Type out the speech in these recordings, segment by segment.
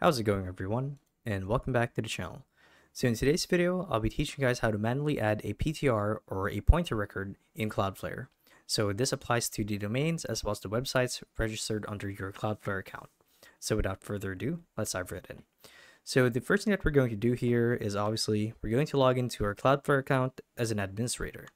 How's it going everyone, and welcome back to the channel. So in today's video, I'll be teaching you guys how to manually add a PTR or a pointer record in Cloudflare. So this applies to the domains as well as the websites registered under your Cloudflare account. So without further ado, let's dive right in. So the first thing that we're going to do here is obviously we're going to log into our Cloudflare account as an administrator.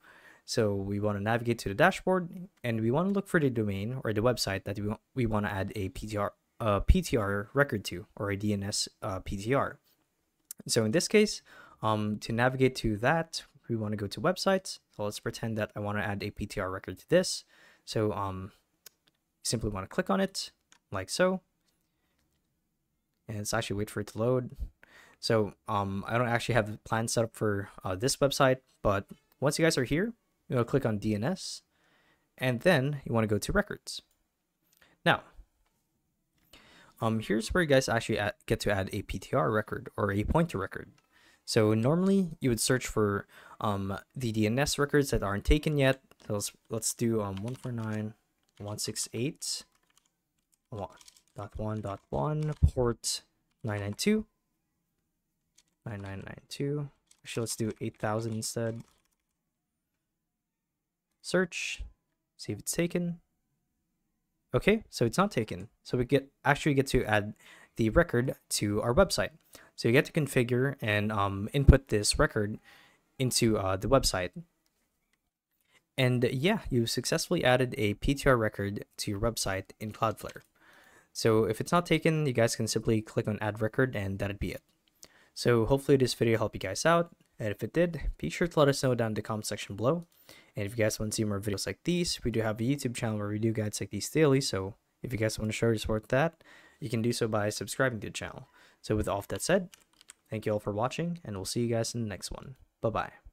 So we want to navigate to the dashboard and we want to look for the domain or the website that we, want to add a PTR a PTR record to or a DNS uh, PTR. So in this case, um, to navigate to that, we want to go to websites. So let's pretend that I want to add a PTR record to this. So um, simply want to click on it like so. And it's actually wait for it to load. So um, I don't actually have the plan set up for uh, this website, but once you guys are here, you will click on DNS and then you want to go to records. Now, um, here's where you guys actually get to add a PTR record or a pointer record. So normally you would search for um, the DNS records that aren't taken yet. So let's, let's do um, 149.168 dot one dot one port 992 9992 actually let's do 8000 instead search see if it's taken Okay, so it's not taken. So we get actually get to add the record to our website. So you get to configure and um, input this record into uh, the website. And yeah, you successfully added a PTR record to your website in Cloudflare. So if it's not taken, you guys can simply click on add record and that'd be it. So hopefully this video helped you guys out. And if it did, be sure to let us know down in the comment section below. And if you guys want to see more videos like these, we do have a YouTube channel where we do guides like these daily. So if you guys want to show your support that, you can do so by subscribing to the channel. So with all of that said, thank you all for watching, and we'll see you guys in the next one. Bye-bye.